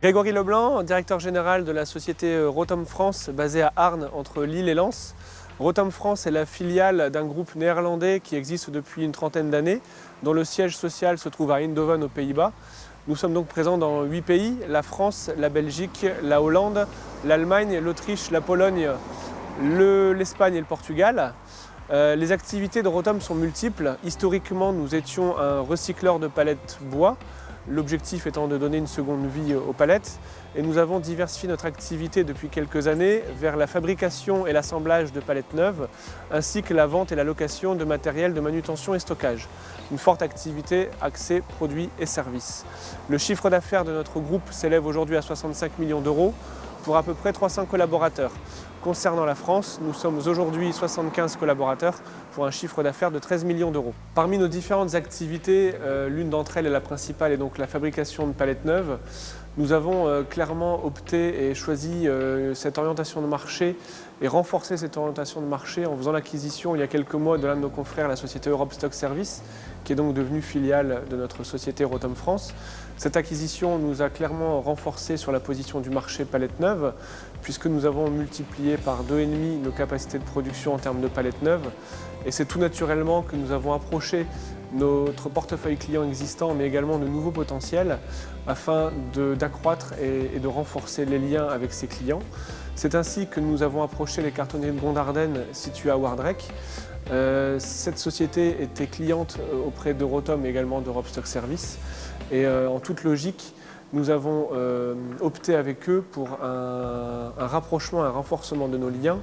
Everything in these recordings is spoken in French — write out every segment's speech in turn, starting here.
Grégory Leblanc, directeur général de la société euh, Rotom France basée à Arnes entre Lille et Lens. Rotom France est la filiale d'un groupe néerlandais qui existe depuis une trentaine d'années, dont le siège social se trouve à Eindhoven aux Pays-Bas. Nous sommes donc présents dans huit pays, la France, la Belgique, la Hollande, l'Allemagne, l'Autriche, la Pologne, l'Espagne et le Portugal. Euh, les activités de Rotom sont multiples. Historiquement, nous étions un recycleur de palettes bois l'objectif étant de donner une seconde vie aux palettes. Et nous avons diversifié notre activité depuis quelques années vers la fabrication et l'assemblage de palettes neuves, ainsi que la vente et la location de matériel de manutention et stockage. Une forte activité axée produits et services. Le chiffre d'affaires de notre groupe s'élève aujourd'hui à 65 millions d'euros pour à peu près 300 collaborateurs. Concernant la France, nous sommes aujourd'hui 75 collaborateurs pour un chiffre d'affaires de 13 millions d'euros. Parmi nos différentes activités, euh, l'une d'entre elles est la principale et donc la fabrication de palettes neuves. Nous avons euh, clairement opté et choisi euh, cette orientation de marché et renforcé cette orientation de marché en faisant l'acquisition il y a quelques mois de l'un de nos confrères, la société Europe Stock Service, qui est donc devenue filiale de notre société Rotom France. Cette acquisition nous a clairement renforcé sur la position du marché palettes neuves, puisque nous avons multiplié par deux et demi nos capacités de production en termes de palettes neuves. Et c'est tout naturellement que nous avons approché notre portefeuille client existant, mais également de nouveaux potentiels, afin d'accroître et, de renforcer les liens avec ces clients. C'est ainsi que nous avons approché les cartonneries de Gondardenne situées à Wardrek. Euh, cette société était cliente euh, auprès d'Eurotom et également d'Europe Stock Service. Et euh, en toute logique, nous avons opté avec eux pour un rapprochement, un renforcement de nos liens,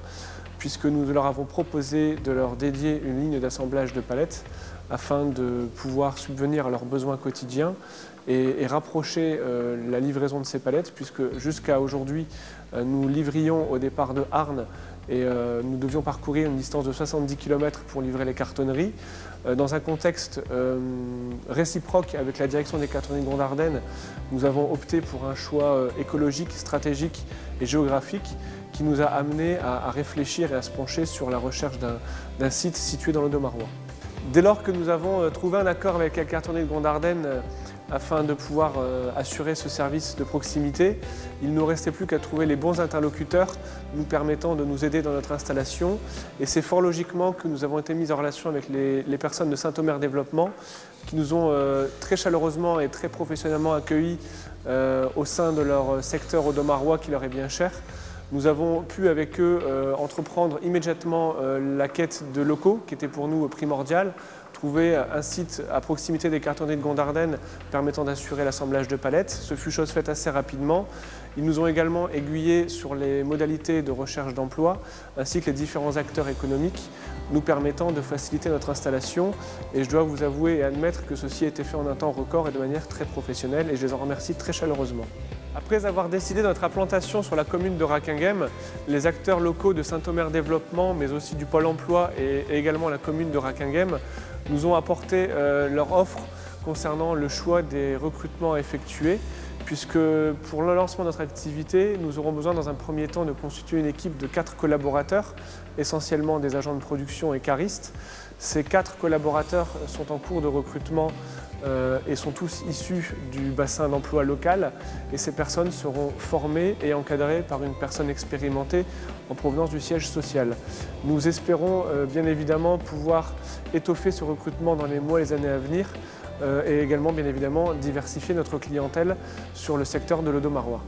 puisque nous leur avons proposé de leur dédier une ligne d'assemblage de palettes afin de pouvoir subvenir à leurs besoins quotidiens et, rapprocher euh, la livraison de ces palettes, puisque jusqu'à aujourd'hui, euh, nous livrions au départ de Arnes et euh, nous devions parcourir une distance de 70 km pour livrer les cartonneries. dans un contexte réciproque avec la direction des cartonneries de Gondardenne, nous avons opté pour un choix écologique, stratégique et géographique qui nous a amené à, réfléchir et à se pencher sur la recherche d'un site situé dans le Domarois. Dès lors que nous avons euh, trouvé un accord avec la cartonnerie de Gondardenne euh, afin de pouvoir euh, assurer ce service de proximité, il ne nous restait plus qu'à trouver les bons interlocuteurs nous permettant de nous aider dans notre installation. Et c'est fort logiquement que nous avons été mis en relation avec les, personnes de Saint-Omer Développement qui nous ont très chaleureusement et très professionnellement accueillis au sein de leur secteur Audomarois qui leur est bien cher. Nous avons pu avec eux euh, entreprendre immédiatement euh, la quête de locaux qui était pour nous primordiale, trouver un site à proximité des cartonneries de Gondardenne permettant d'assurer l'assemblage de palettes. Ce fut chose faite assez rapidement. Ils nous ont également aiguillés sur les modalités de recherche d'emploi ainsi que les différents acteurs économiques nous permettant de faciliter notre installation. Et je dois vous avouer et admettre que ceci a été fait en un temps record et de manière très professionnelle et je les en remercie très chaleureusement. Après avoir décidé notre implantation sur la commune de Rakinghem, les acteurs locaux de Saint-Omer Développement, mais aussi du Pôle emploi et, également la commune de Rakinghem, nous ont apporté euh, leur offre concernant le choix des recrutements effectués, puisque pour le lancement de notre activité, nous aurons besoin dans un premier temps de constituer une équipe de quatre collaborateurs, essentiellement des agents de production et caristes. Ces quatre collaborateurs sont en cours de recrutement euh, et sont tous issus du bassin d'emploi local. Et ces personnes seront formées et encadrées par une personne expérimentée en provenance du siège social. Nous espérons euh, bien évidemment pouvoir étoffer ce recrutement dans les mois et les années à venir et également bien évidemment diversifier notre clientèle sur le secteur de l'Odomarois.